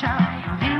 shout.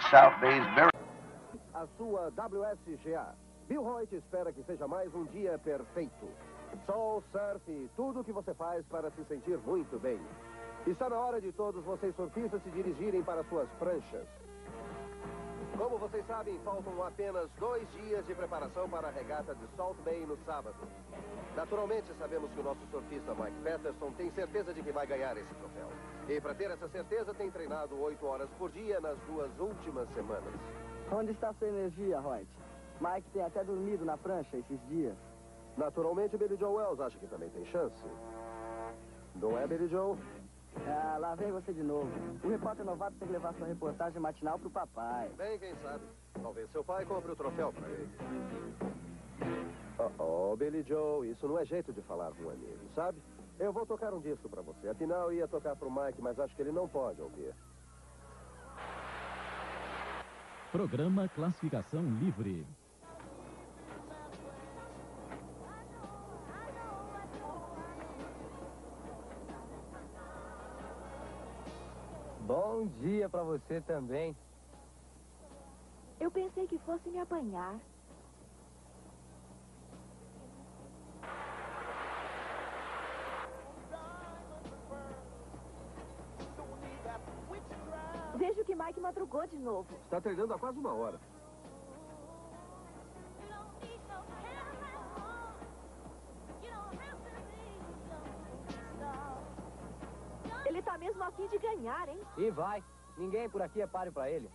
South Bay's very a sua WSGA. Bill Hoyt espera que seja mais um dia perfeito. Sol, surf tudo o que você faz para se sentir muito bem. Está na hora de todos vocês surfistas se dirigirem para suas pranchas. Como vocês sabem, faltam apenas dois dias de preparação para a regata de Salt Bay no sábado. Naturalmente, sabemos que o nosso surfista Mike Patterson tem certeza de que vai ganhar esse troféu. E para ter essa certeza, tem treinado oito horas por dia nas duas últimas semanas. Onde está sua energia, Hoyt? Mike tem até dormido na prancha esses dias. Naturalmente, Billy Joe Wells acha que também tem chance. Não é, Billy Joe? Ah, lá vem você de novo. O repórter novato tem que levar sua reportagem matinal pro papai. Bem, quem sabe. Talvez seu pai compre o troféu para ele. Oh, oh, Billy Joe, isso não é jeito de falar com um amigo, sabe? Eu vou tocar um disco para você. Afinal, eu ia tocar pro Mike, mas acho que ele não pode ouvir. Programa Classificação Livre. Bom dia pra você também. Eu pensei que fosse me apanhar. Vejo que Mike madrugou de novo. Está treinando há quase uma hora. Ele tá mesmo afim de ganhar, hein? E vai. Ninguém por aqui é páreo pra ele.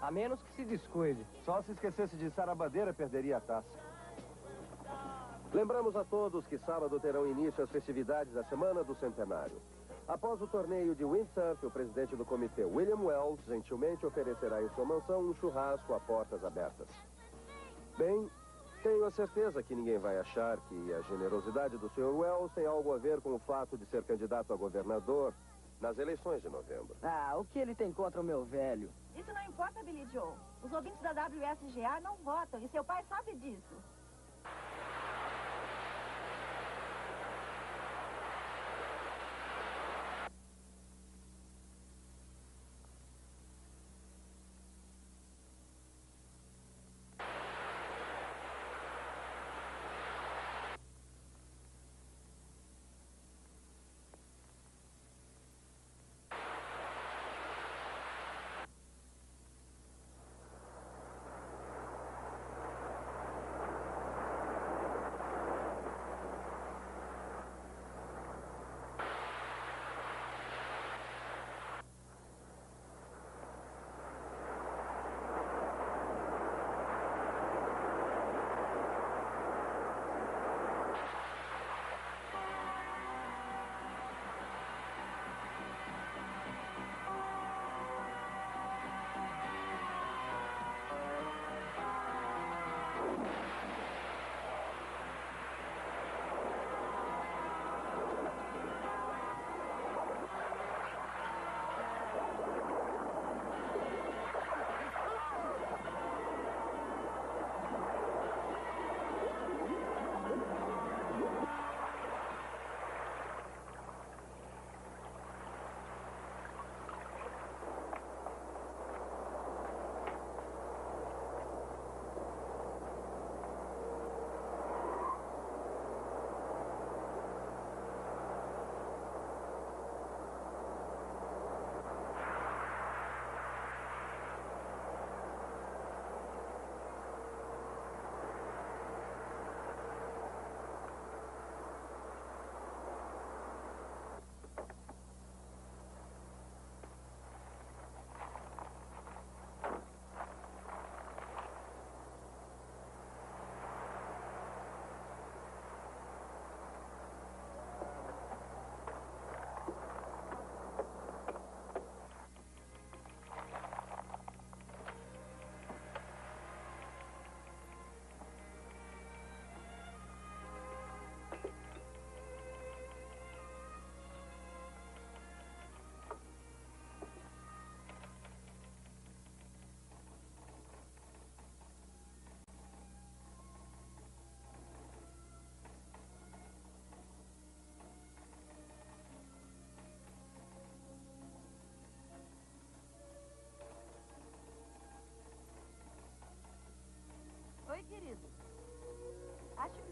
A menos que se descuide. Só se esquecesse de içar a bandeira, perderia a taça. Lembramos a todos que sábado terão início as festividades da Semana do Centenário. Após o torneio de windsurf, o presidente do comitê, William Wells, gentilmente oferecerá em sua mansão um churrasco a portas abertas. Bem, tenho a certeza que ninguém vai achar que a generosidade do Sr. Wells tem algo a ver com o fato de ser candidato a governador nas eleições de novembro. Ah, o que ele tem contra o meu velho? Isso não importa, Billy Joe. Os ouvintes da WSGA não votam e seu pai sabe disso.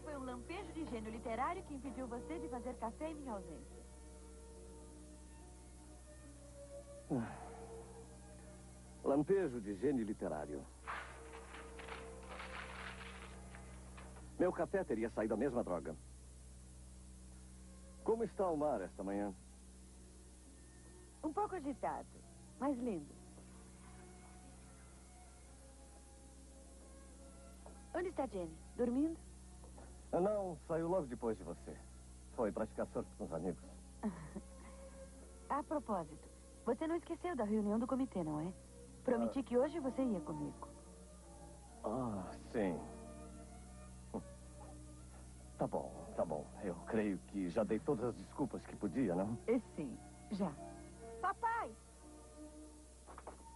Foi um lampejo de gênio literário que impediu você de fazer café em minha ausência. Lampejo de gênio literário. Meu café teria saído a mesma droga. Como está o mar esta manhã? Um pouco agitado, mas lindo. Onde está Jenny? Dormindo? Ah, Não, saiu logo depois de você. Foi praticar surf com os amigos. A propósito, você não esqueceu da reunião do comitê, não é? Prometi que hoje você ia comigo. Ah, sim. Tá bom, tá bom. Eu creio que já dei todas as desculpas que podia, não? E sim, já. Papai!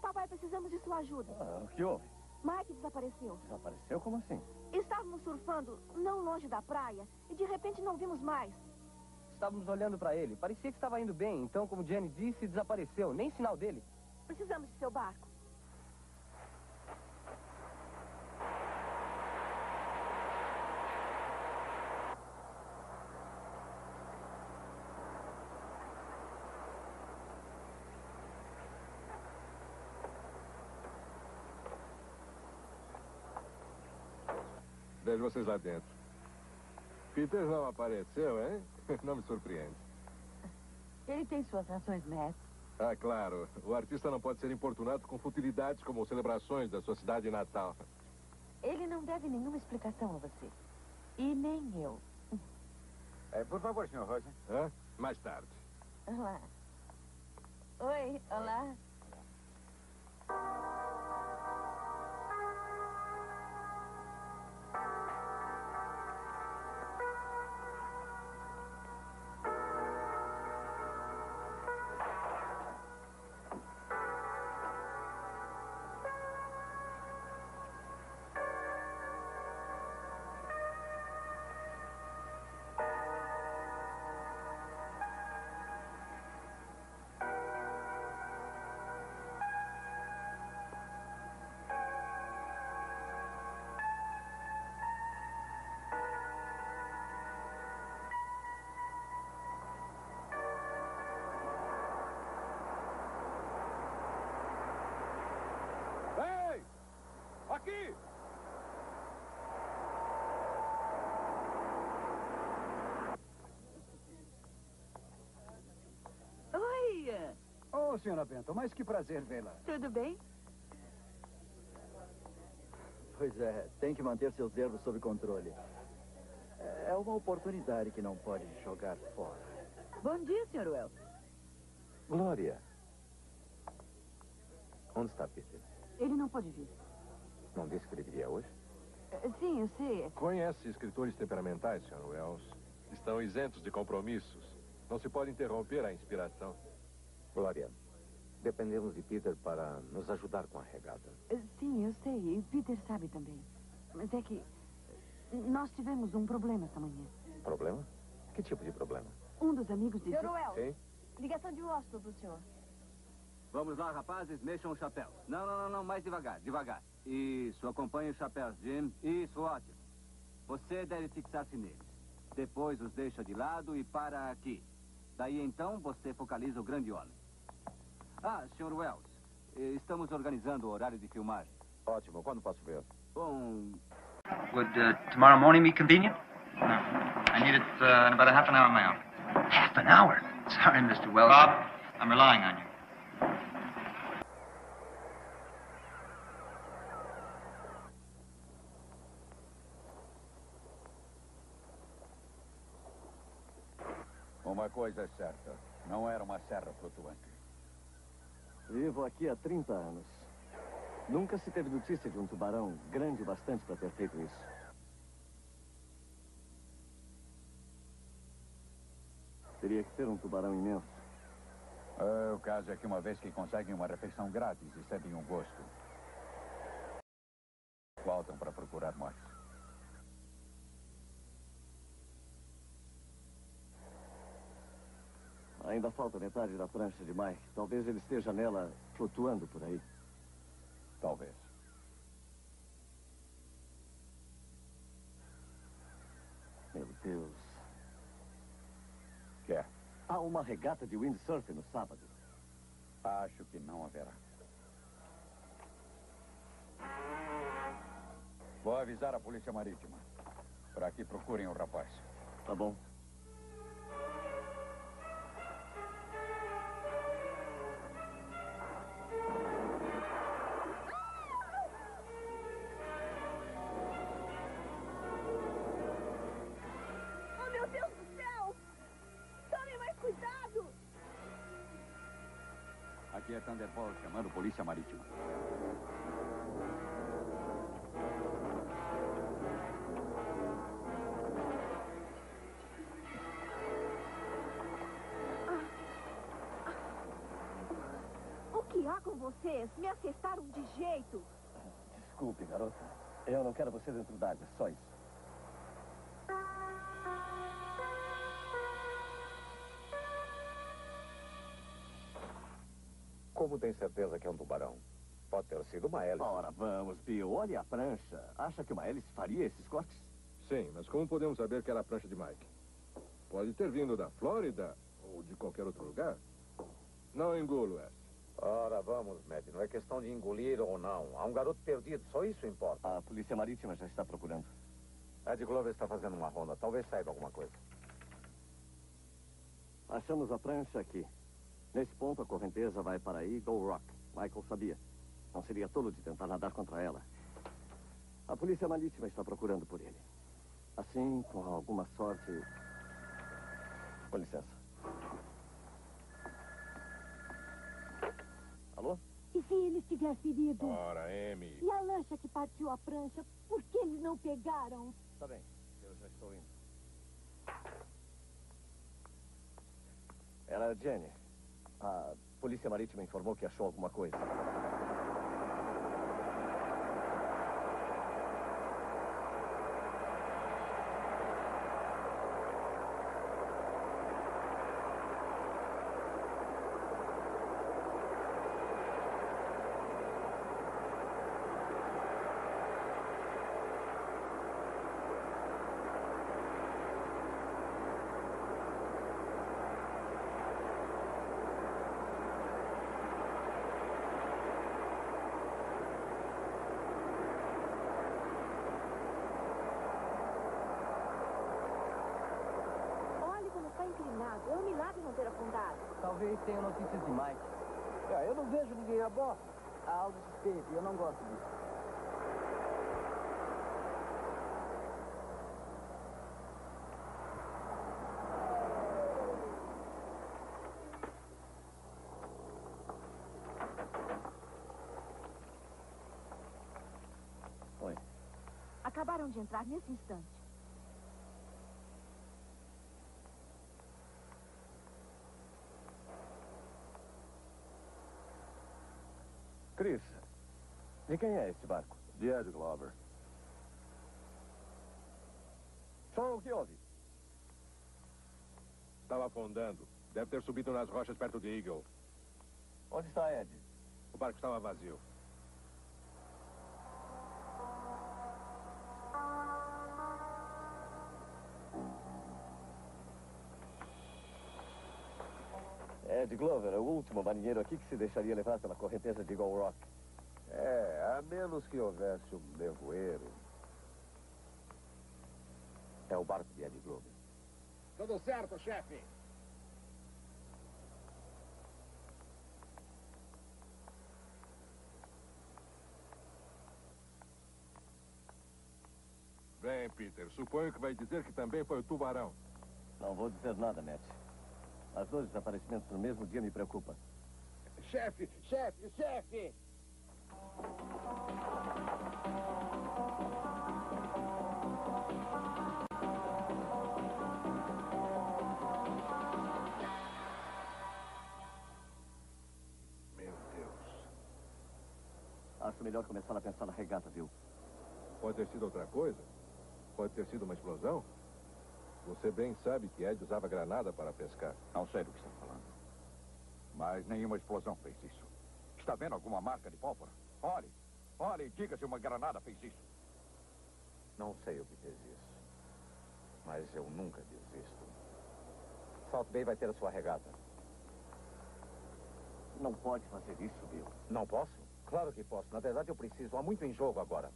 Papai, precisamos de sua ajuda. Ah, o que houve? Mike desapareceu. Desapareceu? Como assim? Estávamos surfando não longe da praia e de repente não vimos mais. Estávamos olhando pra ele. Parecia que estava indo bem, então, como Jenny disse, desapareceu. Nem sinal dele. Precisamos de seu barco. Vejo vocês lá dentro. Peter não apareceu, hein? Não me surpreende. Ele tem suas razões, Matt. Ah, claro. O artista não pode ser importunado com futilidades como celebrações da sua cidade natal. Ele não deve nenhuma explicação a você. E nem eu. É, por favor, senhor Roger. Hã? Mais tarde. Olá. Oi, olá. Ei! Aqui! Oi, Oh, senhora Bento, mas que prazer vê-la. tudo bem? Pois é, tem que manter seus nervos sob controle. É uma oportunidade que não pode jogar fora. Bom dia, Sr. Wells. Glória. Onde está Peter? Ele não pode vir. Não disse que ele viria hoje? Eh, Sim, eu sei. Conhece escritores temperamentais, Sr. Wells? Estão isentos de compromissos. Não se pode interromper a inspiração. Glória, dependemos de Peter para nos ajudar com a regata. Eh, Sim, eu sei. E Peter sabe também. Mas é que eh, nós tivemos um problema esta manhã. Problema? Que tipo de problema? Um dos amigos de... Sr. Wells, Sim? ligação de Washington do senhor. Vamos lá, rapazes, mexam os chapéus. Não, não, não, não, mais devagar, devagar. Isso, acompanhe os chapéus, Jim. Isso, ótimo. Você deve fixar-se neles. Depois os deixa de lado e para aqui. Daí então você focaliza o grande homem. Ah, Sr. Wells, eh, estamos organizando o horário de filmagem. Ótimo, quando posso ver? Bom, Would uh, tomorrow morning be convenient? No. I need it uh, in about a half an hour on my own. Half an hour? Sorry, Mr. Wells. Bob, I'm relying on you. Uma coisa é certa. Não era uma serra flutuante. Vivo aqui há 30 anos. Nunca se teve notícia de um tubarão grande o bastante para ter feito isso. Teria que ser um tubarão imenso. Ah, o caso é que uma vez que conseguem uma refeição grátis e sentem um gosto, voltam para procurar mais. Ainda falta metade da prancha de Mike. Talvez ele esteja nela flutuando por aí. Talvez. Meu Deus. Quer? Há uma regata de windsurf no sábado. Acho que não haverá. Vou avisar a polícia marítima. Para que procurem o rapaz. Tá bom. Aqui é Thunderbolt chamando Polícia Marítima. O que há com vocês? Me acertaram de jeito. Desculpe, garota. Eu não quero você dentro d'água, só isso. Como tem certeza que é um tubarão? Pode ter sido uma hélice. Ora, vamos, Bill. Olhe a prancha. Acha que uma hélice faria esses cortes? Sim, mas como podemos saber que era a prancha de Mike? Pode ter vindo da Flórida ou de qualquer outro lugar. Não engulo essa. Ora, vamos, Matt. Não é questão de engolir ou não. Há um garoto perdido, só isso importa. A polícia marítima já está procurando. Ed Glover está fazendo uma ronda. Talvez saiba alguma coisa. Achamos a prancha aqui. Nesse ponto, a correnteza vai para Eagle Rock. Michael sabia. Não seria tolo de tentar nadar contra ela. A polícia marítima está procurando por ele. Assim, com alguma sorte... Com licença. Alô? E se ele estiver ferido? Ora, Amy. E a lancha que partiu a prancha? Por que eles não pegaram? Tá bem, eu já estou indo. Era a Jenny. A polícia marítima informou que achou alguma coisa. Olhe como está inclinado. Não ter afundado. Talvez tenha notícias de Mike. É, eu não vejo ninguém a bordo. Há algo suspeito eu não gosto disso. Oi. Acabaram de entrar nesse instante. Chris, de quem é este barco? De Ed Glover. Só o que houve? Estava afundando. Deve ter subido nas rochas perto de Eagle. Onde está Ed? O barco estava vazio. Glover é o último marinheiro aqui que se deixaria levar pela correnteza de Eagle Rock. É, a menos que houvesse um nevoeiro. É o barco de Ed Glover. Tudo certo, chefe. Bem, Peter, suponho que vai dizer que também foi o tubarão. Não vou dizer nada, Matt. As dois desaparecimentos no mesmo dia me preocupam. Chefe, chefe, chefe! Meu Deus. Acho melhor começar a pensar na regata, viu? Pode ter sido outra coisa? Pode ter sido uma explosão? Você bem sabe que Ed usava granada para pescar. Não sei do que está falando. Mas nenhuma explosão fez isso. Está vendo alguma marca de pólvora? Olhe, olhe e diga se uma granada fez isso. Não sei o que fez isso. Mas eu nunca desisto. Salt Bay vai ter a sua regata. Não pode fazer isso, Bill. Não posso? Claro que posso. Na verdade, eu preciso. Há muito em jogo agora.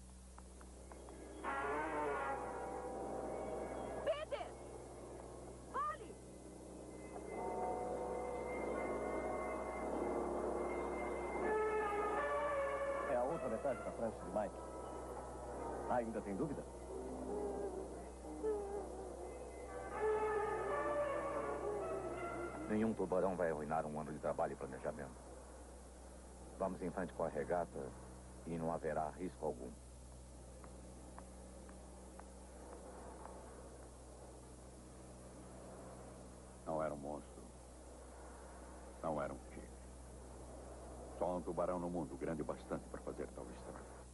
Mike. Ainda tem dúvida? Nenhum tubarão vai arruinar um ano de trabalho e planejamento. Vamos em frente com a regata e não haverá risco algum. Não era um monstro. Não era um tigre. Só um tubarão no mundo grande o bastante para fazer tal estrago.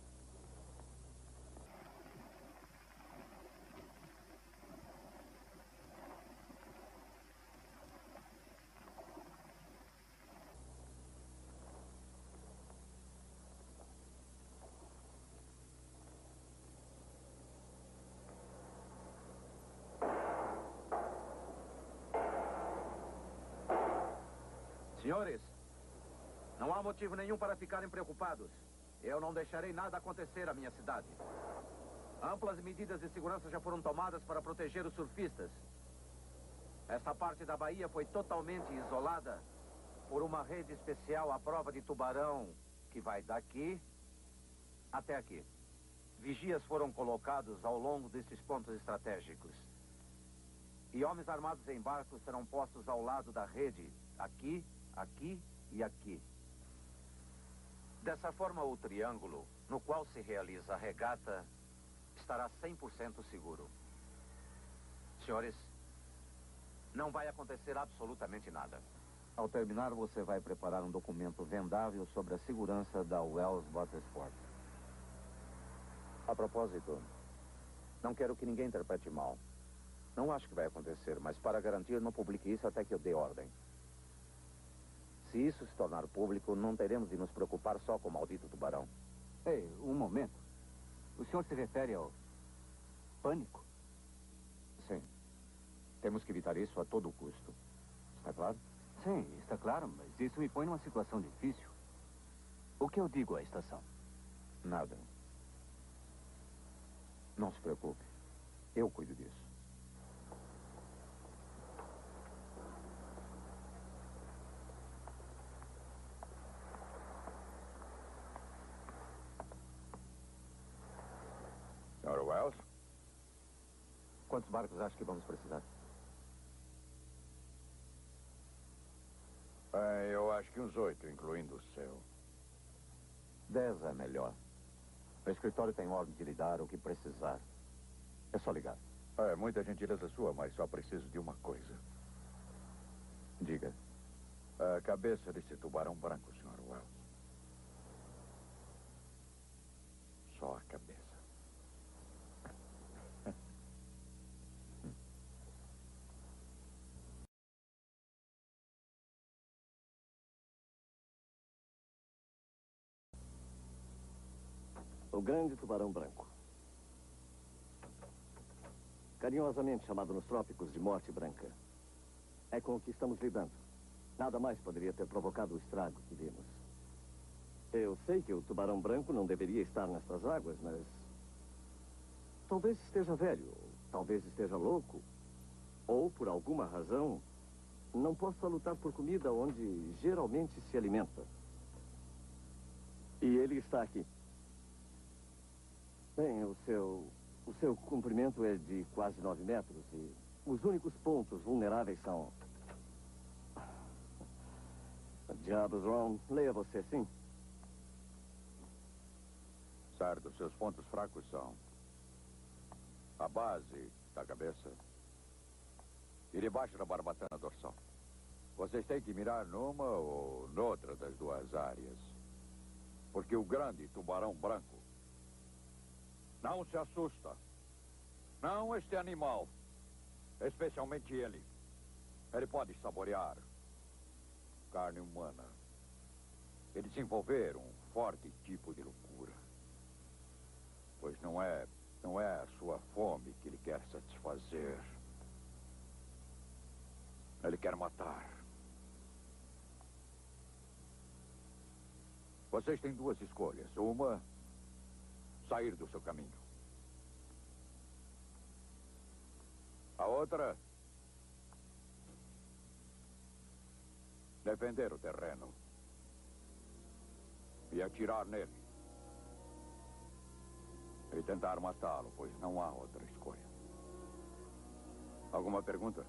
Senhores, não há motivo nenhum para ficarem preocupados. Eu não deixarei nada acontecer à minha cidade. Amplas medidas de segurança já foram tomadas para proteger os surfistas. Esta parte da baía foi totalmente isolada por uma rede especial à prova de tubarão que vai daqui até aqui. Vigias foram colocados ao longo desses pontos estratégicos. E homens armados em barcos serão postos ao lado da rede, aqui, aqui e aqui. Dessa forma, o triângulo no qual se realiza a regata estará 100% seguro. Senhores, não vai acontecer absolutamente nada. Ao terminar, você vai preparar um documento vendável sobre a segurança da Wells Watersport. A propósito, não quero que ninguém interprete mal. Não acho que vai acontecer, mas para garantir, não publique isso até que eu dê ordem. Se isso se tornar público, não teremos de nos preocupar só com o maldito tubarão. Ei, um momento. O senhor se refere ao pânico? Sim. Temos que evitar isso a todo custo. Está claro? Sim, está claro, mas isso me põe numa situação difícil. O que eu digo à estação? Nada. Não se preocupe. Eu cuido disso. Sr. Wells? Quantos barcos acha que vamos precisar? É, eu acho que uns oito, incluindo o seu. Dez é melhor. O escritório tem ordem de lhe dar o que precisar. É só ligar. É, muita gentileza sua, mas só preciso de uma coisa. Diga. A cabeça desse tubarão branco, Sr. Wells. Só a cabeça. O grande tubarão branco. Carinhosamente chamado nos trópicos de morte branca. É com o que estamos lidando. Nada mais poderia ter provocado o estrago que vimos. Eu sei que o tubarão branco não deveria estar nestas águas, mas... Talvez esteja velho, talvez esteja louco, ou, por alguma razão, não possa lutar por comida onde geralmente se alimenta. E ele está aqui. Bem, o seu, o seu comprimento é de quase nove metros e os únicos pontos vulneráveis são... Diabos, Ron, leia você, sim. Certo, seus pontos fracos são a base da cabeça e debaixo da barbatana dorsal. Vocês têm que mirar numa ou noutra das duas áreas. Porque o grande tubarão branco não se assusta. Não este animal. Especialmente ele. Ele pode saborear carne humana. E desenvolver um forte tipo de loucura. Pois não é, não é a sua fome que ele quer satisfazer. Ele quer matar. Vocês têm duas escolhas. Uma, sair do seu caminho. A outra, defender o terreno e atirar nele. E tentar matá-lo, pois não há outra escolha. Alguma pergunta?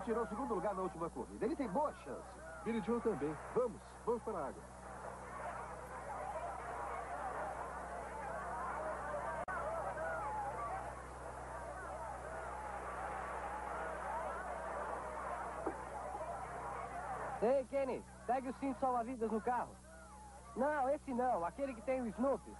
David tirou o segundo lugar na última corrida. Ele tem boa chance. Billy Joe também. Vamos, vamos para a água. Ei, Kenny, pegue o cinto salva-vidas no carro. Não, esse não, aquele que tem o Snoopy.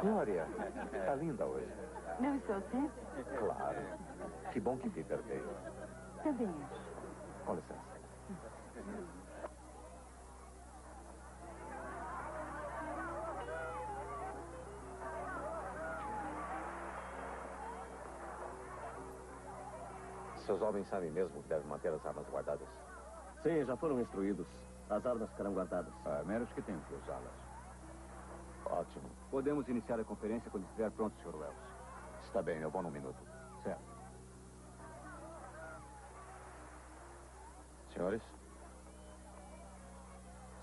Glória, tá linda hoje. Não estou sempre? Claro. Que bom que Peter veio. Também acho. Com licença. Seus homens sabem mesmo que devem manter as armas guardadas? Sim, já foram instruídos. As armas ficarão guardadas. A menos que tenham que usá-las. Ótimo. Podemos iniciar a conferência quando estiver pronto, Sr. Wells. Está bem, eu vou num minuto. Certo. Senhores?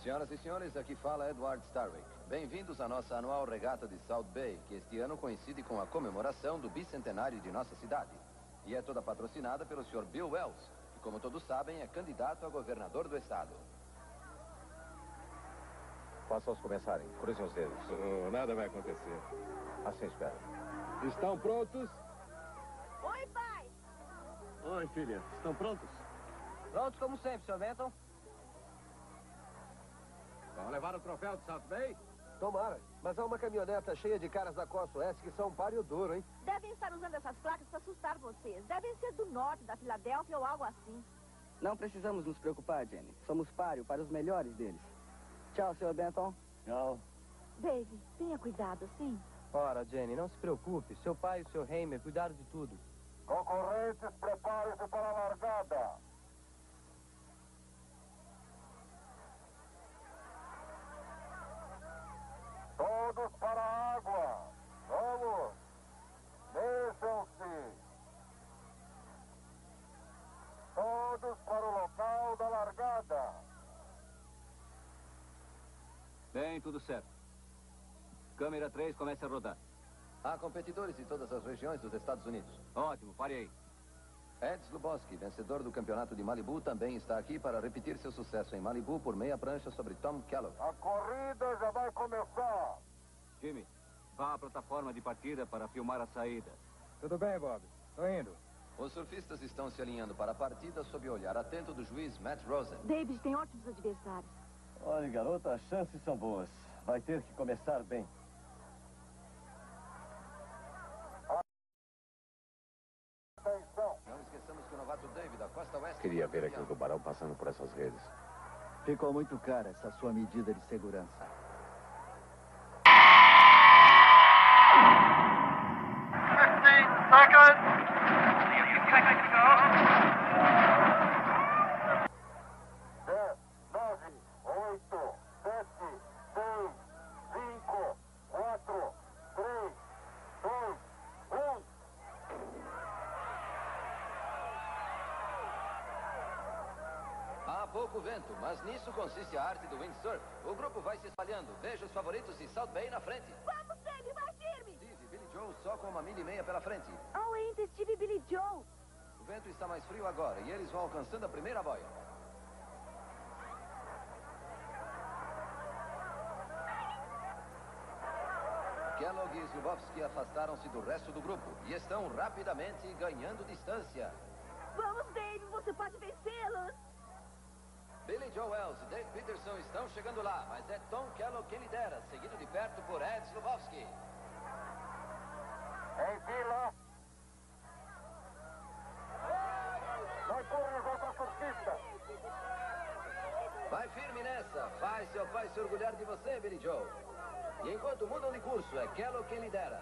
Senhoras e senhores, aqui fala Edward Starwick. Bem-vindos à nossa anual regata de South Bay, que este ano coincide com a comemoração do bicentenário de nossa cidade. E é toda patrocinada pelo Sr. Bill Wells, que, como todos sabem, é candidato a governador do estado. Faça-os começarem. Cruzem os dedos. Oh, nada vai acontecer. Assim espero. Estão prontos? Oi, pai! Oi, filha. Estão prontos? Prontos como sempre, Sr. Benton. Vão levar o troféu de South Bay? Tomara. Mas há uma caminhoneta cheia de caras da costa oeste que são um páreo duro, hein? Devem estar usando essas placas para assustar vocês. Devem ser do norte, da Filadélfia ou algo assim. Não precisamos nos preocupar, Jenny. Somos páreo para os melhores deles. Tchau, Sr. Benton. Tchau. Dave, tenha cuidado, sim? Ora, Jenny, não se preocupe. Seu pai e o Sr. Heimer cuidaram de tudo. Concorrentes, preparem-se para a largada. Todos para a água. Vamos. Mexam-se. Todos para o local da largada. Bem, tudo certo. Câmera 3, comece a rodar. Há competidores de todas as regiões dos Estados Unidos. Ótimo, pare aí. Ed Sluboski, vencedor do campeonato de Malibu, também está aqui para repetir seu sucesso em Malibu por meia prancha sobre Tom Kellogg. A corrida já vai começar. Jimmy, vá à plataforma de partida para filmar a saída. Tudo bem, Bob. Tô indo. Os surfistas estão se alinhando para a partida sob o olhar atento do juiz Matt Rosen. David tem ótimos adversários. Olha, garota, as chances são boas. Vai ter que começar bem. Não esqueçamos que o novato David da Costa Ver aquele tubarão passando por essas redes. Ficou muito cara essa sua medida de segurança. Dez, nove, oito, sete, seis, cinco, quatro, três, dois, um. Há pouco vento, mas nisso consiste a arte do windsurf. O grupo vai se espalhando. Veja os favoritos de South Bay na frente. Vamos, Dave, vai firme! Steve, Billy Joe só com uma milha e meia pela frente. Oh, entre Steve e Billy Joe. O vento está mais frio agora e eles vão alcançando a primeira boia. Kellogg e Slubowski afastaram-se do resto do grupo e estão rapidamente ganhando distância. Vamos, Dave, você pode vencê-los. Billy Joe Wells e Dave Peterson estão chegando lá, mas é Tom Kellogg quem lidera, seguido de perto por Ed Slubowski. Em fila. Vai correr contra a surfista. Vai firme nessa. Faz seu pai se orgulhar de você, Billy Joe. E enquanto mudam de curso, é Kellogg quem lidera.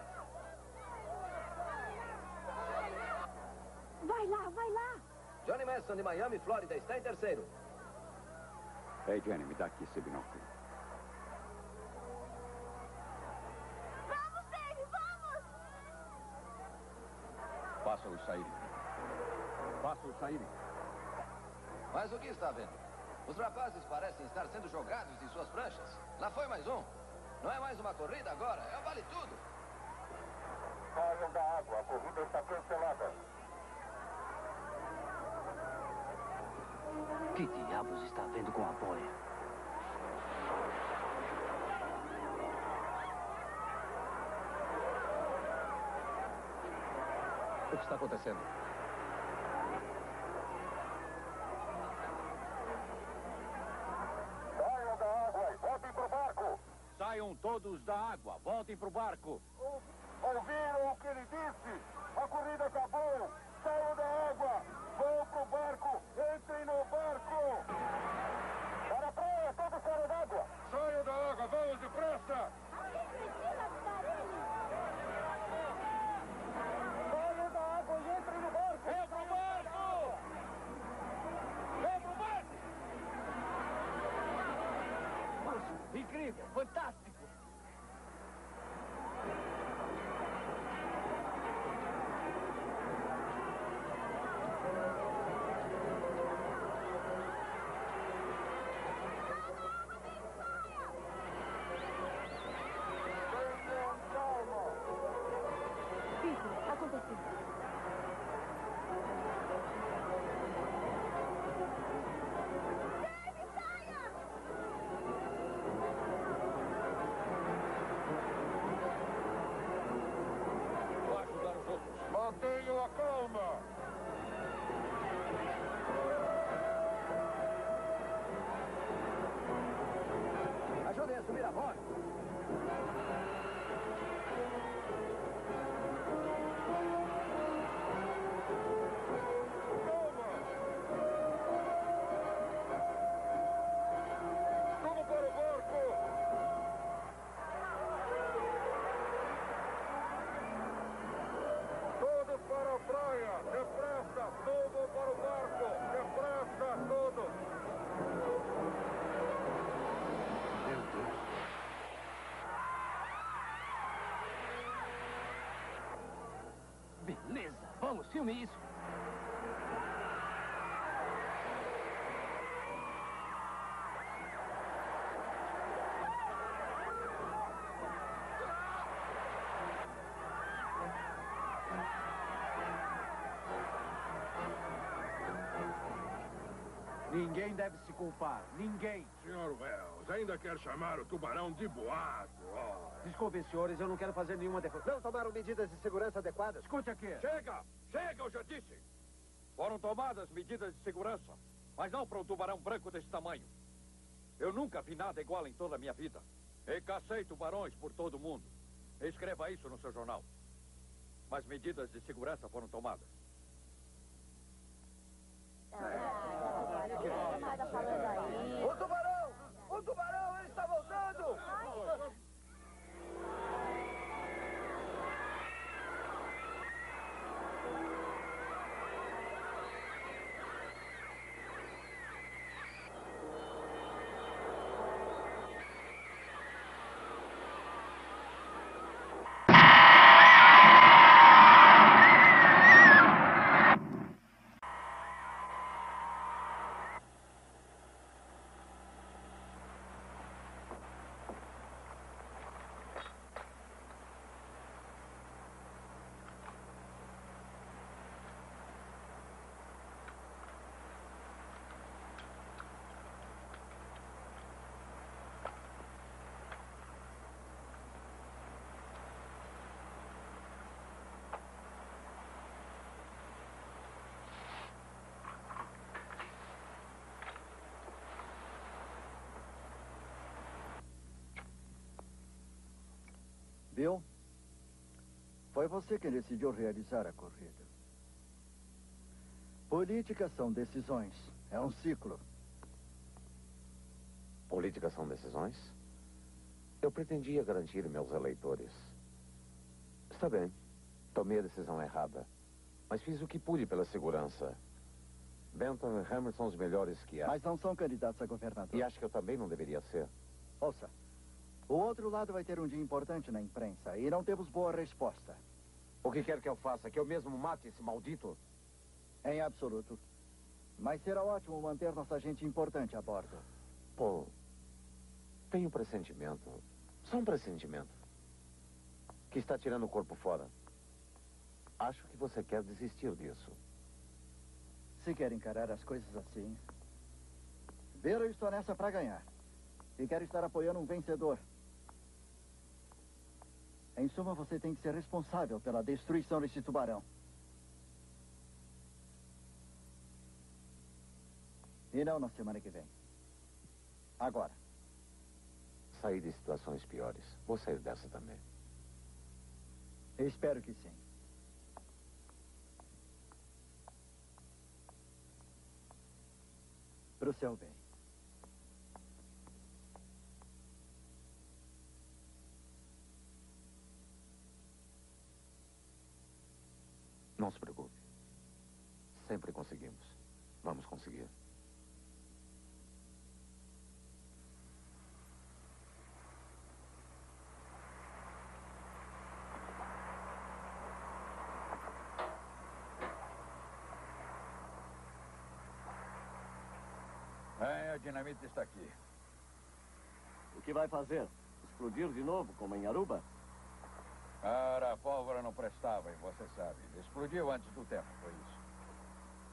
Vai lá, vai lá. Johnny Madison de Miami, Flórida, está em terceiro. Ei, Jenny, me dá aqui esse binóculo. Vamos, Dave, vamos! Faça-os saírem. Faça-os saírem. Mas o que está vendo? Os rapazes parecem estar sendo jogados de suas pranchas. Lá foi mais um. Não é mais uma corrida agora, é o vale tudo. Saiam da água, a corrida está cancelada. Que diabos está vendo com a boia? O que está acontecendo? Saiam da água e voltem para o barco. Saiam todos da água, voltem pro barco. Ouviram o que ele disse? A corrida acabou. amor. Beleza, vamos, filme isso. Ninguém deve se culpar. Ninguém. Senhor Wells, ainda quer chamar o tubarão de boato? Desculpem, senhores, eu não quero fazer nenhuma defesa. Não tomaram medidas de segurança adequadas? Escute aqui. Chega! Chega, eu já disse! Foram tomadas medidas de segurança, mas não para um tubarão branco desse tamanho. Eu nunca vi nada igual em toda a minha vida. E cacei tubarões por todo o mundo. Escreva isso no seu jornal. Mas medidas de segurança foram tomadas. O tubarão! O tubarão, ele está voltando! Bill, foi você quem decidiu realizar a corrida. Políticas são decisões. É um ciclo. Políticas são decisões? Eu pretendia garantir meus eleitores. Está bem. Tomei a decisão errada. Mas fiz o que pude pela segurança. Benton e Hammer são os melhores que há. Mas não são candidatos a governador. E acho que eu também não deveria ser. Ouça, o outro lado vai ter um dia importante na imprensa e não temos boa resposta. O que quer que eu faça? Que eu mesmo mate esse maldito? Em absoluto. Mas será ótimo manter nossa gente importante a bordo. Paul, tenho um pressentimento, só um pressentimento, que está tirando o corpo fora. Acho que você quer desistir disso. Se quer encarar as coisas assim. Ver, eu estou nessa para ganhar. E quero estar apoiando um vencedor. Em suma, você tem que ser responsável pela destruição desse tubarão. E não na semana que vem. Agora. Sair de situações piores. Vou sair dessa também. Espero que sim. Pro seu bem. Não se preocupe. Sempre conseguimos. Vamos conseguir. É, a dinamite está aqui. O que vai fazer? Explodir de novo, como em Aruba? Cara, a pólvora não prestava, e você sabe. Explodiu antes do tempo, foi isso.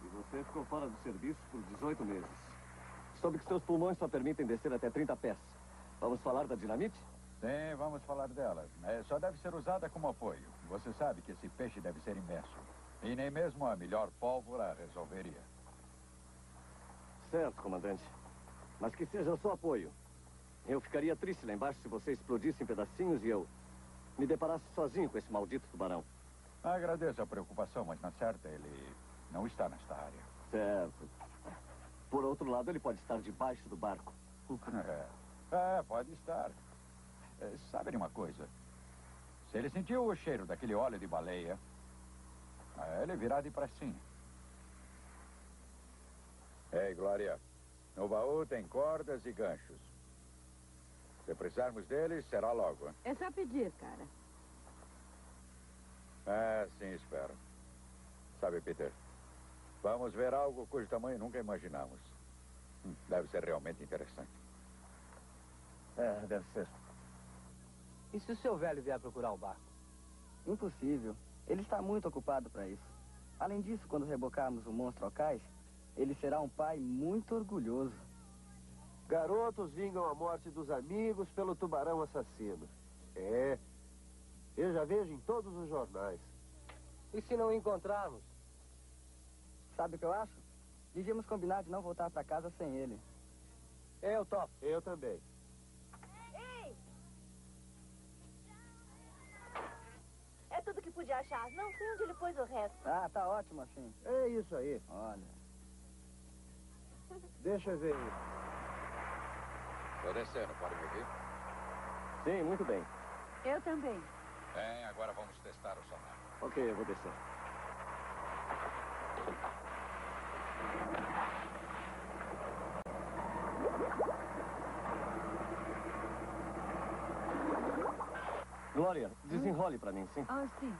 E você ficou fora do serviço por 18 meses. Soube que seus pulmões só permitem descer até 30 pés. Vamos falar da dinamite? Sim, vamos falar dela. É, só deve ser usada como apoio. Você sabe que esse peixe deve ser imenso. E nem mesmo a melhor pólvora resolveria. Certo, comandante. Mas que seja só apoio. Eu ficaria triste lá embaixo se você explodisse em pedacinhos e eu me deparasse sozinho com esse maldito tubarão. Agradeço a preocupação, mas na certa ele não está nesta área. Certo. Por outro lado, ele pode estar debaixo do barco. É, é pode estar. É, sabe de uma coisa? Se ele sentiu o cheiro daquele óleo de baleia, é, ele virá de pracinha. Ei, Glória. No baú tem cordas e ganchos. Se precisarmos deles, será logo. É só pedir, cara. É, sim, espero. Sabe, Peter, vamos ver algo cujo tamanho nunca imaginamos. Hum, Deve ser realmente interessante. É, deve ser. E se o seu velho vier procurar o barco? Impossível. Ele está muito ocupado para isso. Além disso, quando rebocarmos o monstro ao cais, ele será um pai muito orgulhoso. Garotos vingam a morte dos amigos pelo tubarão assassino. É. Eu já vejo em todos os jornais. E se não encontrarmos? Sabe o que eu acho? Devíamos combinar de não voltar para casa sem ele. Eu topo. Eu também. Ei! É tudo que podia achar. Não sei onde ele pôs o resto. Ah, tá ótimo assim. É isso aí. Olha. Deixa eu ver. Tô descendo, pode me ouvir? Sim, muito bem. Eu também. Bem, agora vamos testar o sonar. Ok, eu vou descer. Glória, desenrole pra mim, sim? Ah, sim.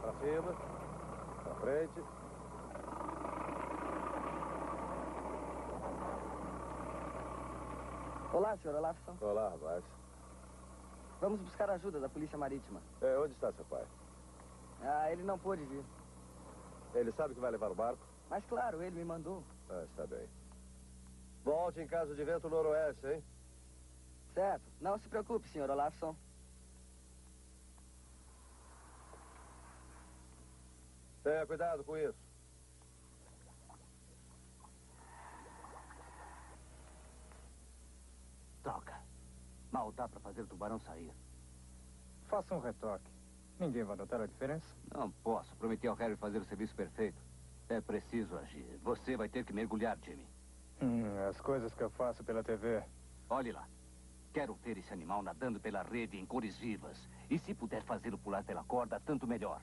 Pra cima. Pra frente. Olá, senhor Olafson. Olá, rapaz. Vamos buscar ajuda da Polícia Marítima. É, onde está seu pai? Ah, ele não pôde vir. Ele sabe que vai levar o barco? Mas claro, ele me mandou. Ah, está bem. Volte em caso de vento noroeste, hein? Certo. Não se preocupe, senhor Olafson. Tenha cuidado com isso. Droga. Mal dá pra fazer o tubarão sair. Faça um retoque. Ninguém vai notar a diferença. Não posso. Prometi ao Harry fazer o serviço perfeito. É preciso agir. Você vai ter que mergulhar, Jimmy. Hum, as coisas que eu faço pela TV. Olhe lá. Quero ver esse animal nadando pela rede em cores vivas. E se puder fazê-lo pular pela corda, tanto melhor.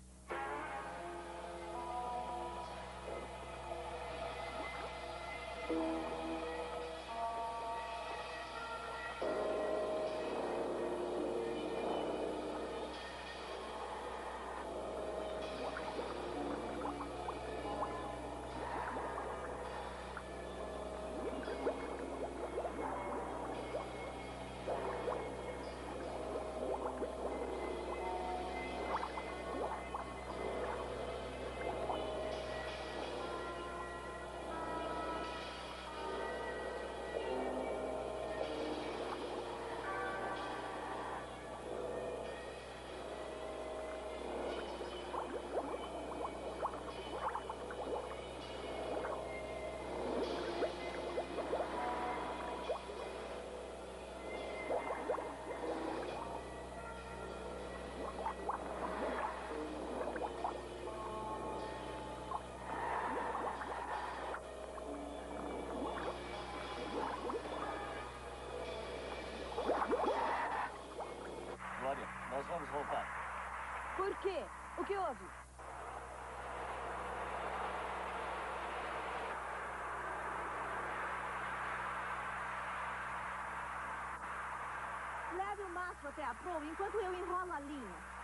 Leve o maço até a proa enquanto eu enrolo a linha.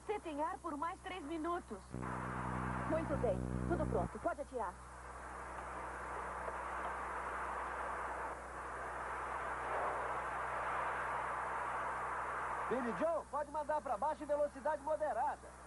Tem ar por mais três minutos. Muito bem. Tudo pronto. Pode atirar. Billy Joe, pode mandar para baixo em velocidade moderada.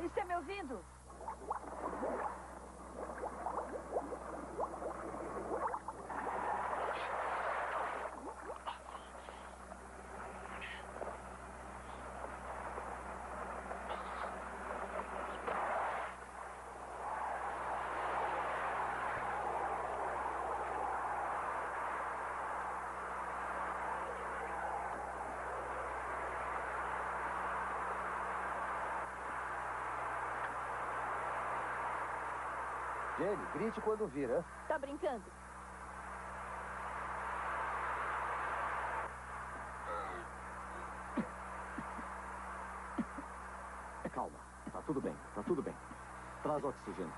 Está me ouvindo? Jenny, grite quando vir, hein? Tá brincando? Calma. Tá tudo bem, tá tudo bem. Traz oxigênio.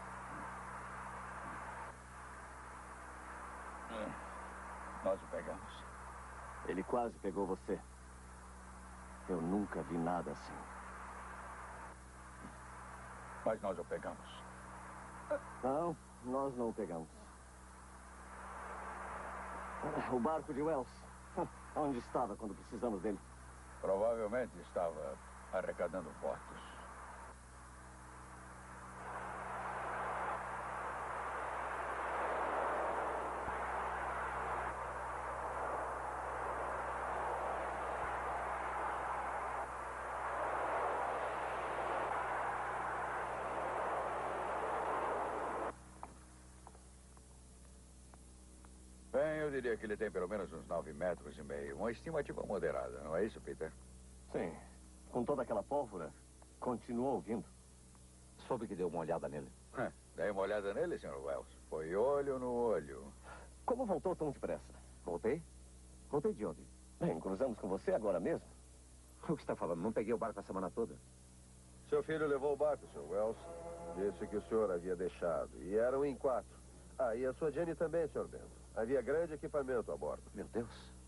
Nós o pegamos. Ele quase pegou você. Eu nunca vi nada assim. Mas nós o pegamos. Não, nós não o pegamos. O barco de Wells. Onde estava quando precisamos dele? Provavelmente estava arrecadando votos. Bem, eu diria que ele tem pelo menos uns nove metros e meio. Uma estimativa moderada, não é isso, Peter? Sim. Com toda aquela pólvora, continuou ouvindo. Soube que deu uma olhada nele. É, Dei uma olhada nele, Sr. Wells. Foi olho no olho. Como voltou tão depressa? Voltei? Voltei de onde? Bem, cruzamos com você agora mesmo. O que está falando? Não peguei o barco a semana toda. Seu filho levou o barco, Sr. Wells. Disse que o senhor havia deixado. E eram em quatro. Ah, e a sua Jenny também, Sr. Bento. Havia grande equipamento a bordo. Meu Deus.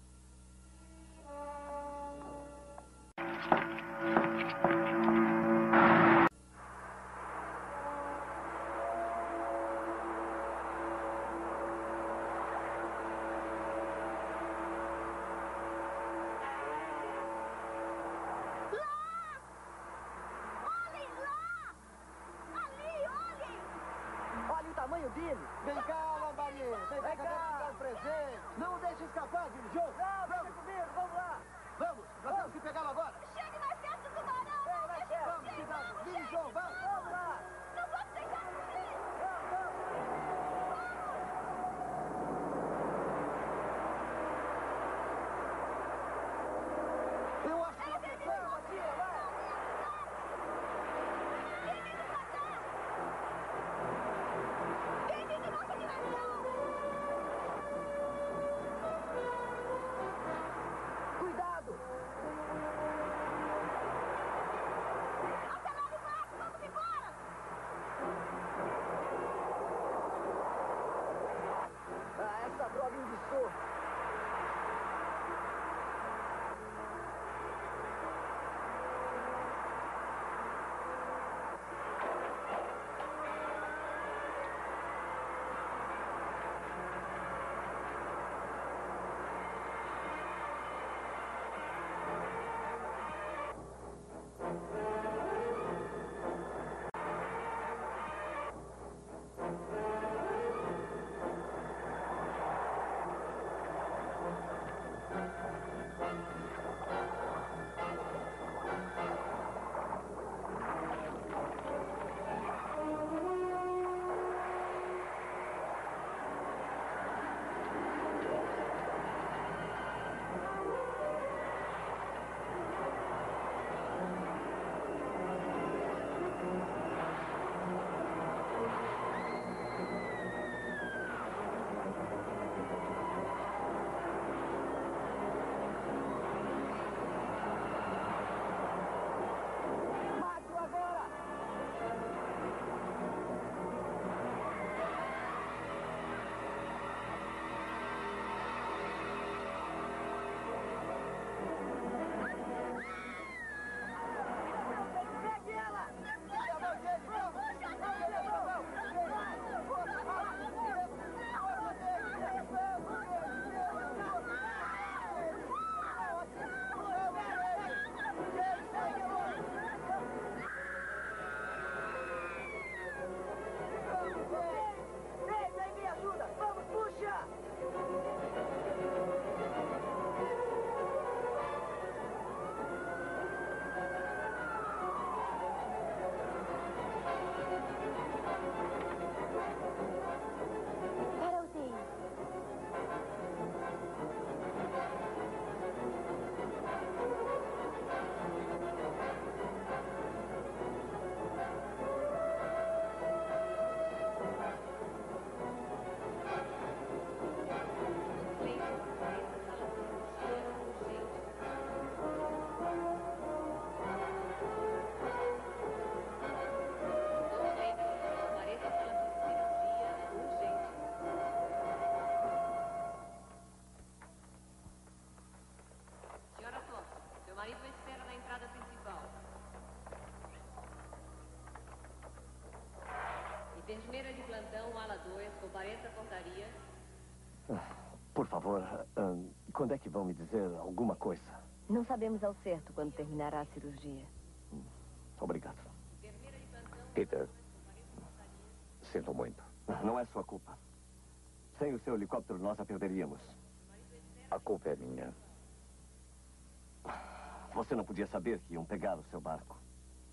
Enfermeira de plantão, ala 2, compareça à portaria. Por favor, ah, quando é que vão me dizer alguma coisa? Não sabemos ao certo quando terminará a cirurgia. Obrigado. Peter, sinto muito. Não é sua culpa. Sem o seu helicóptero, nós a perderíamos. A culpa é minha. Você não podia saber que iam pegar o seu barco.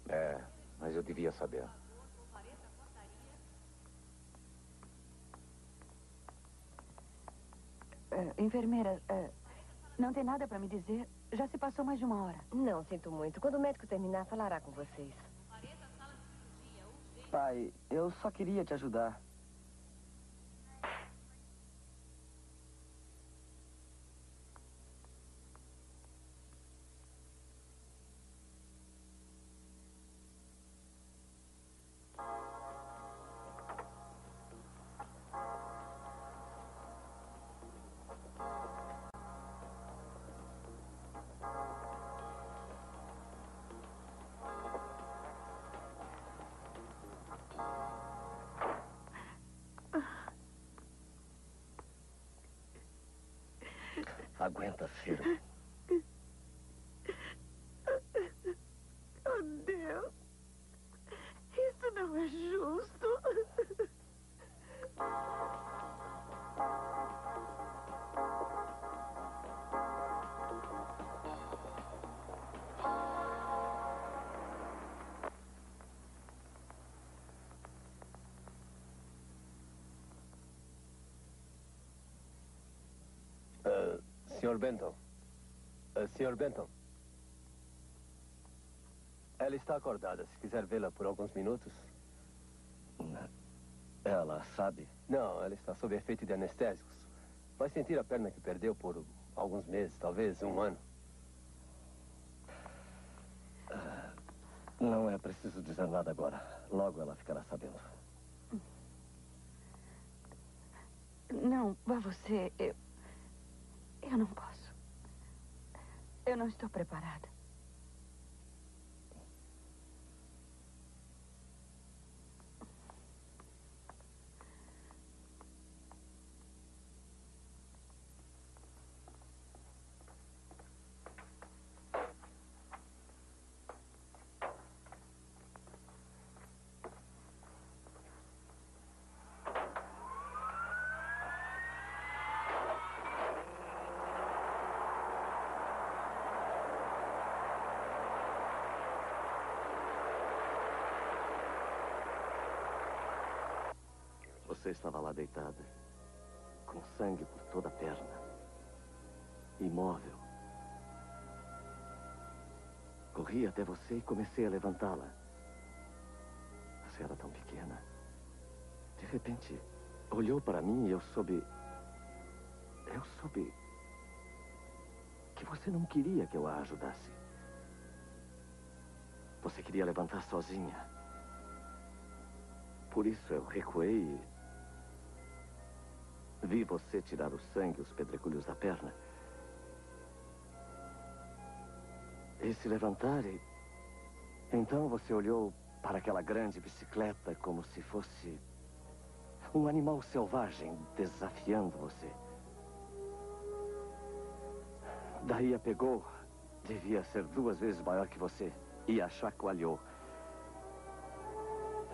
É, mas eu devia saber. É, enfermeira, é, não tem nada para me dizer? Já se passou mais de uma hora. Não, sinto muito. Quando o médico terminar, falará com vocês. Pai, eu só queria te ajudar. Aguenta, Ciro. Sr. Benton. Ah, Sr. Benton. Ela está acordada. Se quiser vê-la por alguns minutos. Ela sabe? Não, ela está sob efeito de anestésicos. Vai sentir a perna que perdeu por alguns meses, talvez um ano. Não é preciso dizer nada agora. Logo ela ficará sabendo. Não, vá você. Eu. Eu não posso. Eu não estou preparada. Você estava lá deitada, com sangue por toda a perna, imóvel. Corri até você e comecei a levantá-la. Você era tão pequena. De repente, olhou para mim e eu soube. Eu soube. que você não queria que eu a ajudasse. Você queria levantar sozinha. Por isso eu recuei e. Vi você tirar o sangue e os pedregulhos da perna. E se levantar e. Então você olhou para aquela grande bicicleta como se fosse. um animal selvagem desafiando você. Daí a pegou. Devia ser duas vezes maior que você. E a chacoalhou.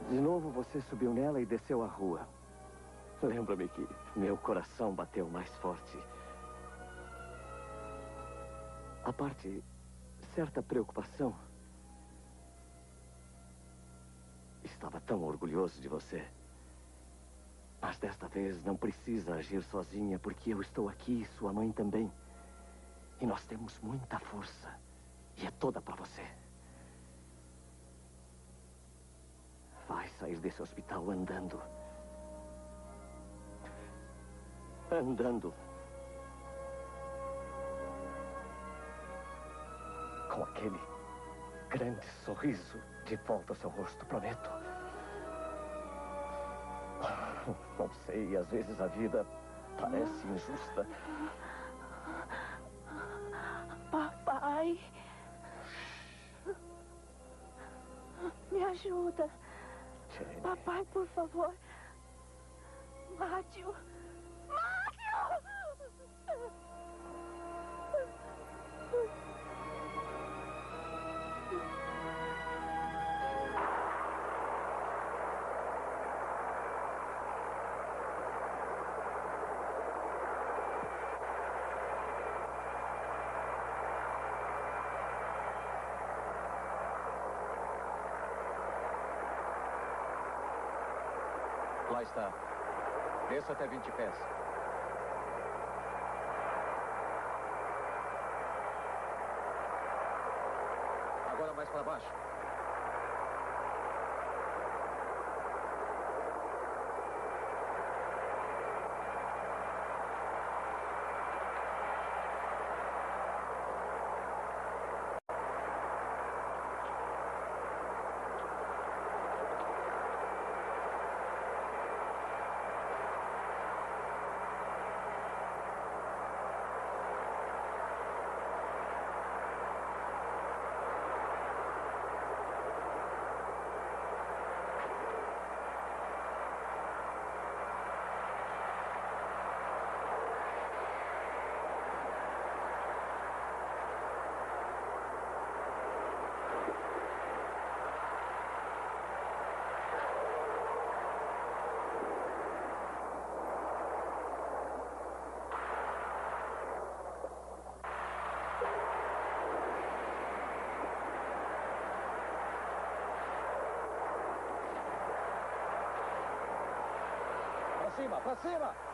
De novo você subiu nela e desceu a rua. Lembro-me que meu coração bateu mais forte. A parte certa preocupação. Estava tão orgulhoso de você. Mas desta vez não precisa agir sozinha, porque eu estou aqui e sua mãe também. E nós temos muita força. E é toda para você. Vai sair desse hospital andando. Andando. Com aquele grande sorriso de volta ao seu rosto, prometo. Não sei, às vezes a vida parece injusta. Papai. Me ajuda. Papai, por favor. Mátio! Até 20 pés. Agora mais para baixo. Pra cima, pra cima!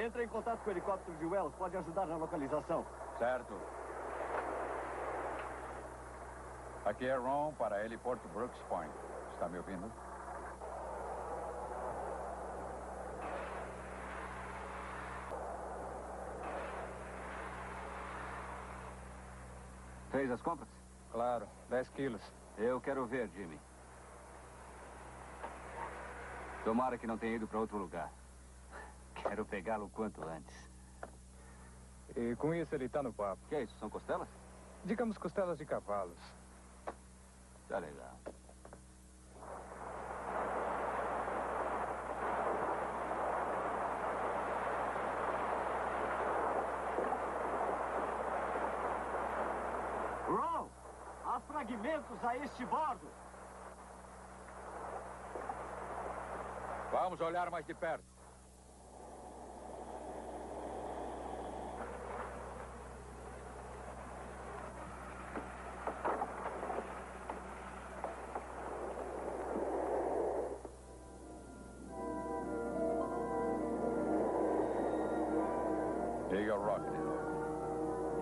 Entra em contato com o helicóptero de Wells. Pode ajudar na localização. Certo. Aqui é Ron para heliporto Brooks Point. Está me ouvindo? Fez as compras? Claro, 10 quilos. Eu quero ver, Jimmy. Tomara que não tenha ido para outro lugar. Quero pegá-lo o quanto antes. E com isso ele tá no papo. Que é isso? São costelas? Digamos costelas de cavalos. Tá legal. Ron, há fragmentos a este bordo. Vamos olhar mais de perto.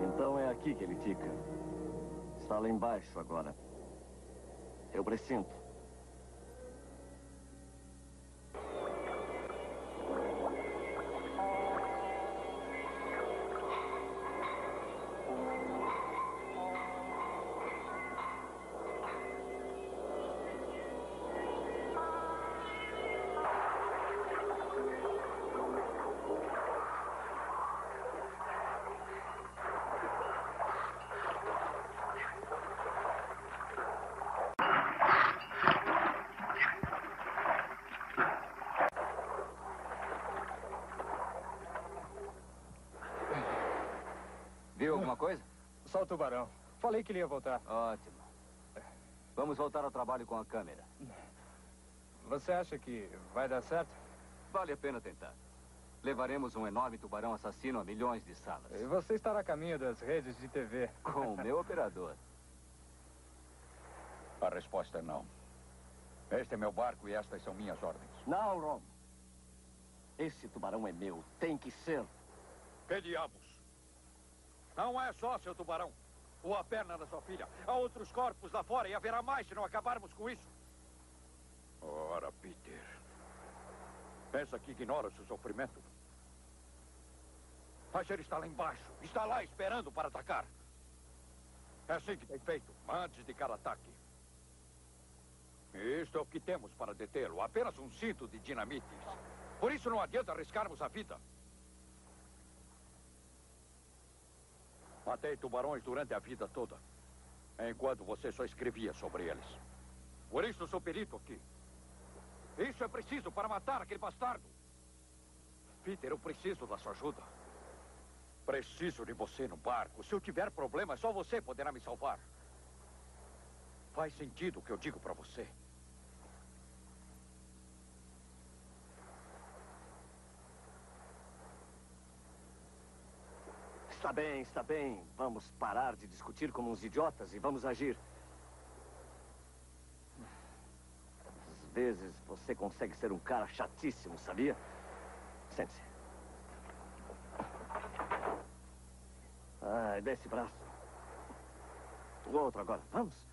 Então é aqui que ele fica. Está lá embaixo agora. Eu presinto. Alguma coisa? Só o tubarão. Falei que ele ia voltar. Ótimo. Vamos voltar ao trabalho com a câmera. Você acha que vai dar certo? Vale a pena tentar. Levaremos um enorme tubarão assassino a milhões de salas. E você estará a caminho das redes de TV. Com o meu operador. A resposta é não. Este é meu barco e estas são minhas ordens. Não, Ron. Esse tubarão é meu. Tem que ser. Que diabos? Não é só, seu tubarão. Ou a perna da sua filha. Há outros corpos lá fora e haverá mais se não acabarmos com isso. Ora, Peter. Pensa que ignora seu sofrimento? Mas ele está lá embaixo. Está lá esperando para atacar. É assim que tem feito, antes de cada ataque. Isto é o que temos para detê-lo. Apenas um cinto de dinamites. Por isso não adianta arriscarmos a vida. Matei tubarões durante a vida toda. Enquanto você só escrevia sobre eles. Por isso sou perito aqui. Isso é preciso para matar aquele bastardo. Peter, eu preciso da sua ajuda. Preciso de você no barco. Se eu tiver problema, só você poderá me salvar. Faz sentido o que eu digo para você. Está bem, está bem. Vamos parar de discutir como uns idiotas e vamos agir. Às vezes você consegue ser um cara chatíssimo, sabia? Sente-se. Ai, dê esse braço. O outro agora. Vamos.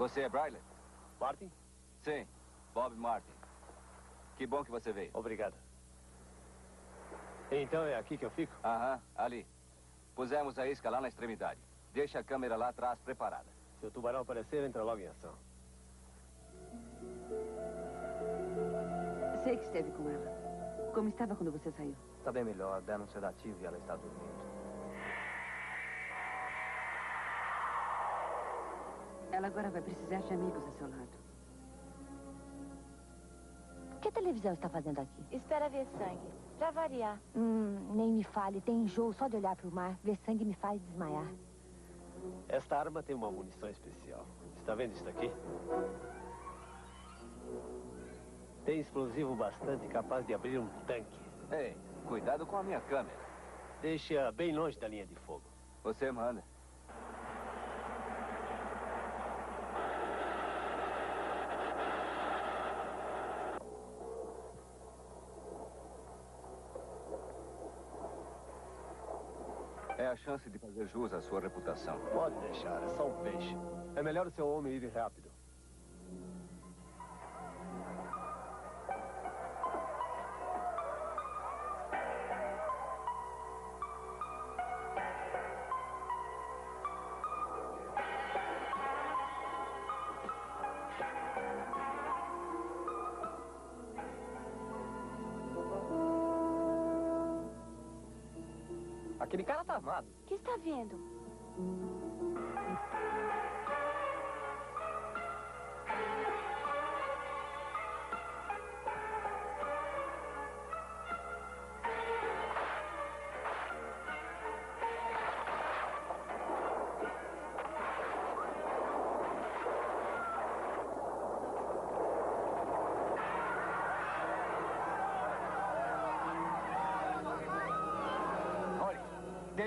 Você é Briley? Martin? Sim, Bob Martin. Que bom que você veio. Obrigado. Então é aqui que eu fico? Aham, ali. Pusemos a isca lá na extremidade. Deixa a câmera lá atrás preparada. Se o tubarão aparecer, entra logo em ação. Sei que esteve com ela. Como estava quando você saiu? Está bem melhor. Deram um sedativo e ela está dormindo. Ela agora vai precisar de amigos a seu lado. O que a televisão está fazendo aqui? Espera ver sangue. Pra variar. Hum, nem me fale. Tem enjoo só de olhar para o mar. Ver sangue me faz desmaiar. Esta arma tem uma munição especial. Está vendo isso daqui? Tem explosivo bastante capaz de abrir um tanque. Ei, cuidado com a minha câmera. Deixa bem longe da linha de fogo. Você manda. A chance de fazer jus à sua reputação. Pode deixar, é só um peixe. É melhor o seu homem ir rápido. Está vendo?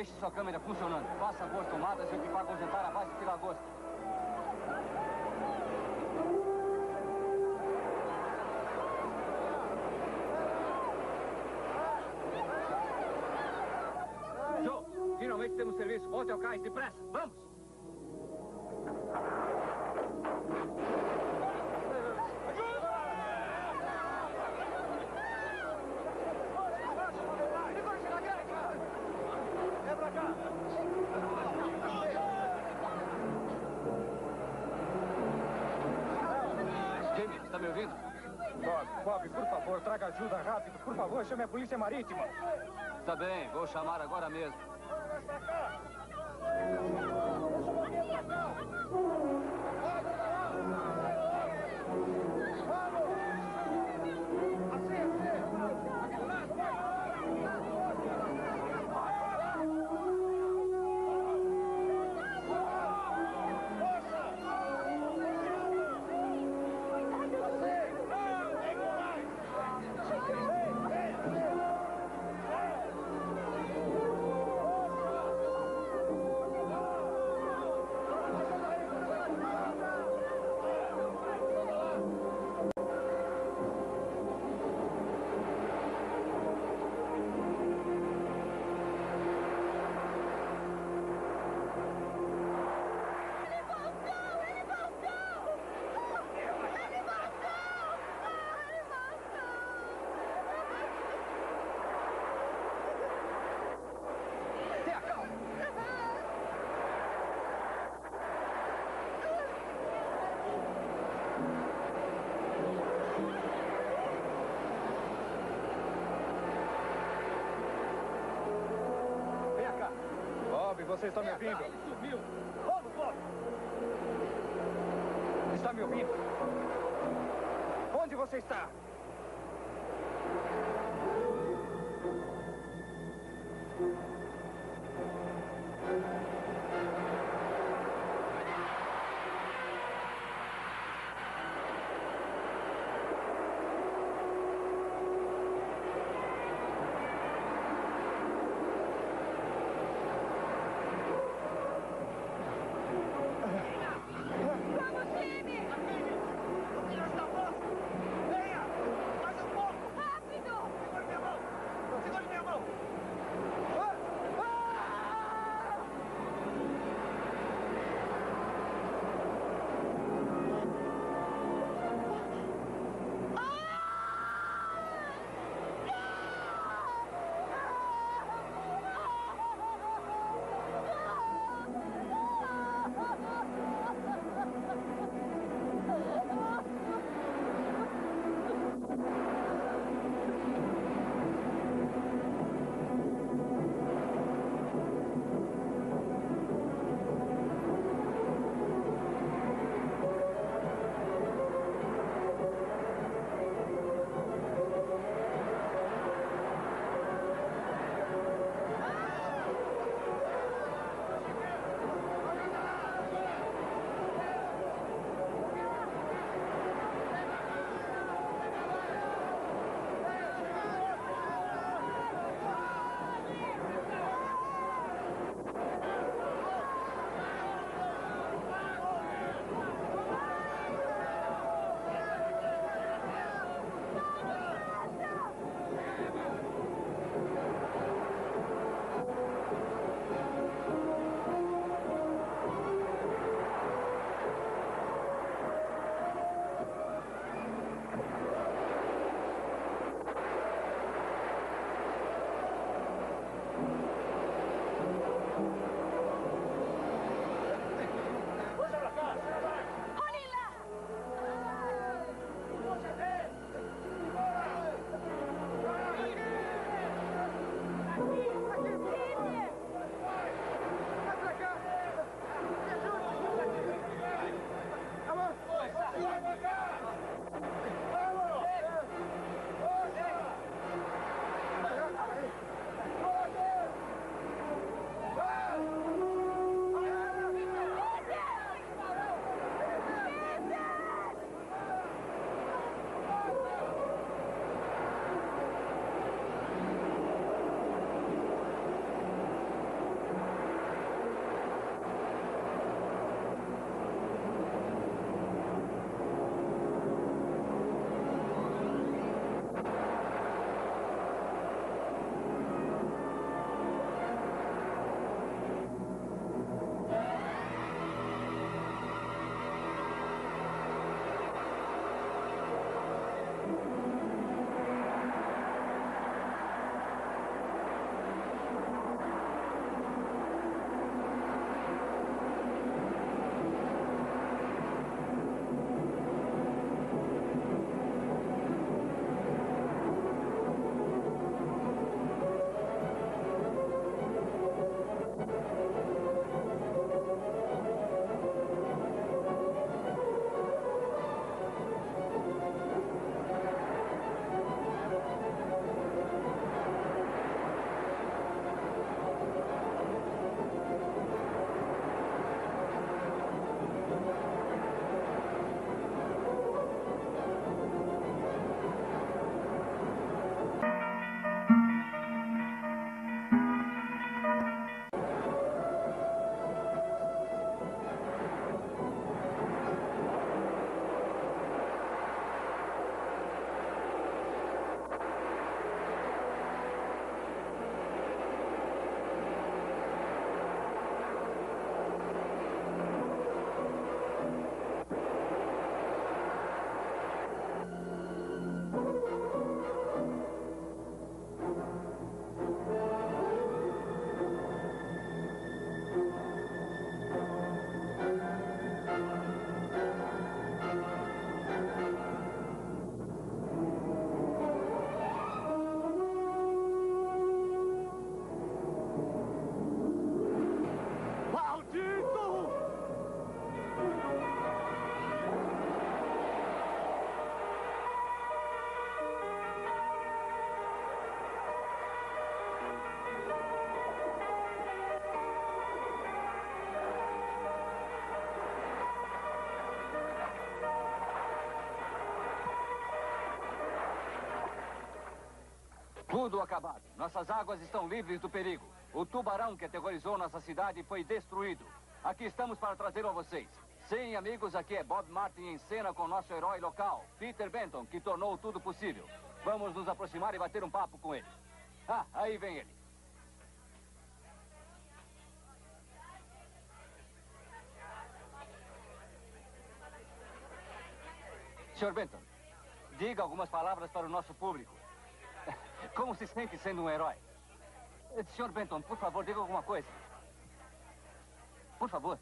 Deixe sua câmera funcionando. Faça boas tomadas e o que o jantar abaixo de lagosta. Joe, finalmente temos serviço. Volte ao cais, depressa. Vamos! É pra cá! Jimmy, está me ouvindo? Bob, Bob, por favor, traga ajuda rápido. Por favor, chame a polícia marítima. Tá bem, vou chamar agora mesmo. Você está me ouvindo? Sumiu! Vamos, Bob! Está me ouvindo? Onde você está? Tudo acabado. Nossas águas estão livres do perigo. O tubarão que aterrorizou nossa cidade foi destruído. Aqui estamos para trazê-lo a vocês. Sim, amigos, aqui é Bob Martin em cena com nosso herói local, Peter Benton, que tornou tudo possível. Vamos nos aproximar e bater um papo com ele. Ah, aí vem ele. Sr. Benton, diga algumas palavras para o nosso público. Como se sente sendo um herói? Sr. Benton, por favor, diga alguma coisa. Por favor.